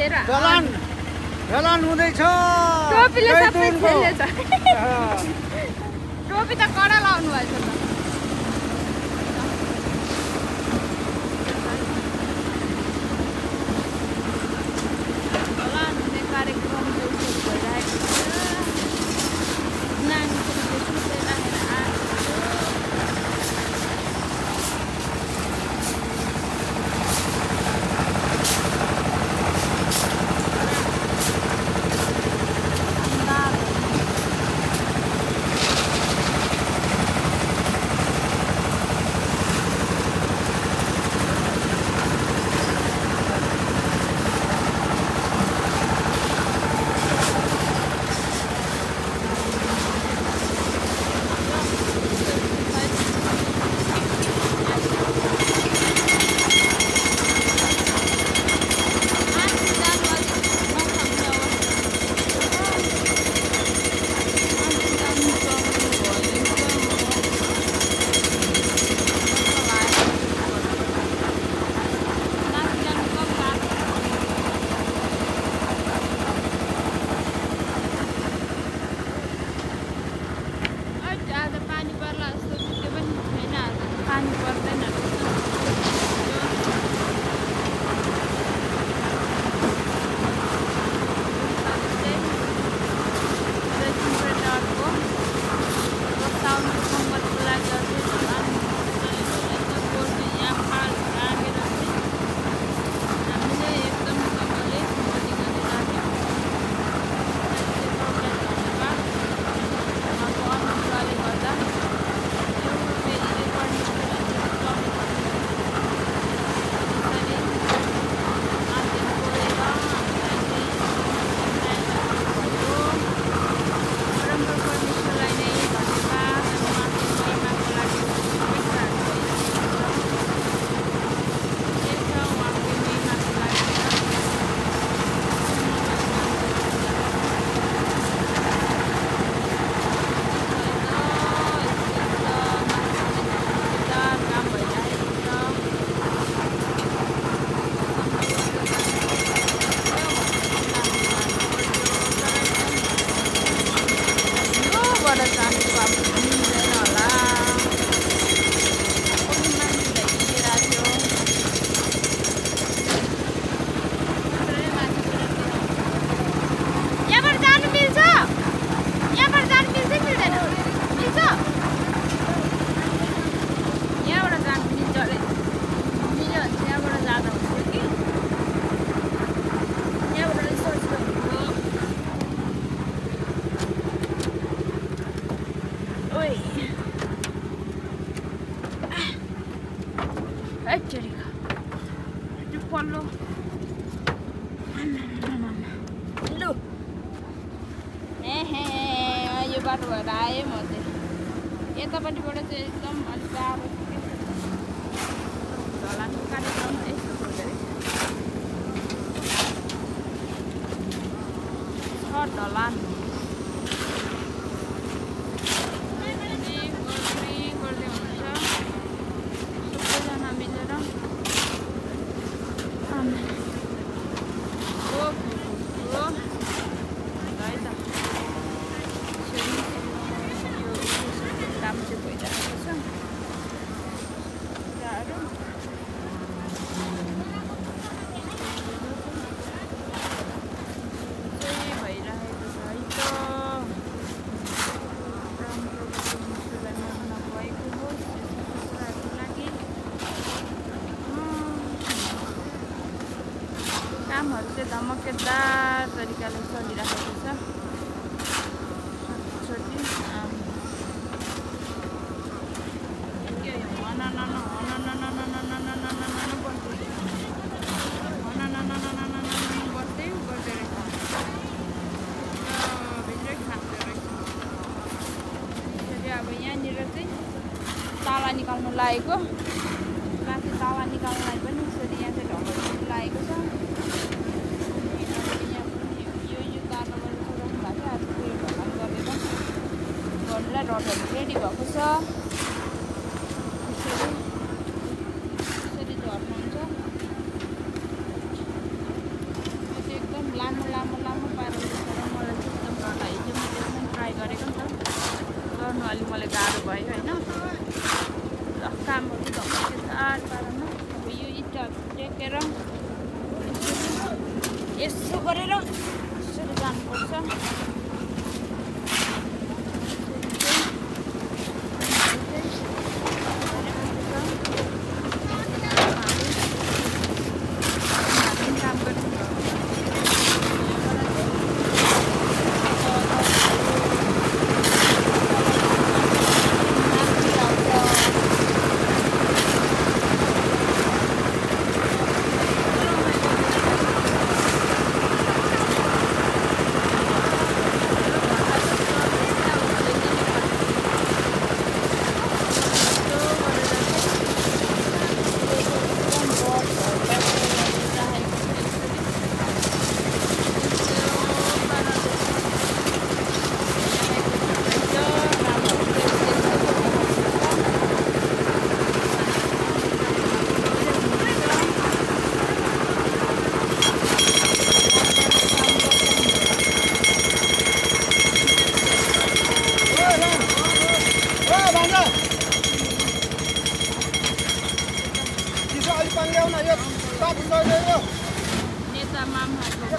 लिएर चलान चलान हुँदैछ। टोपीले सबै खेलेछ टोपी त कडा लाउनु भएछ त। ओइ हचरीका त्यो पल्लो लु ए हे यो बाटो भएर आएँ म चाहिँ यतापट्टिबाट चाहिँ एकदम अलिक गाह्रो ढलानको कार्यक्रम यस्तो खोज्यो अरे छ ढलान कामहरू चाहिँ धमकेदार तरिकाले चलिराखेको छ छोटी ताला निकाल्नु लागेको माथि ताला निकाल्नुलाई पनि यसरी यहाँ चाहिँ ढङ्ग लागेको छ पुरा रडहरू रेडी भएको छ यसरी झर्नुहुन्छ त्यो एकदम लामो लामो लामो पारेको छ मलाई चाहिँ एकदम रड हिजो मैले एकदम ट्राई गरेको नि त गर्नु अलिक मलाई गाह्रो भयो होइन र कामहरू थियो चार पारामा अब यो इट्टाहरू टेकेर यसो गरेर यसरी जानुपर्छ नेता मामहरूको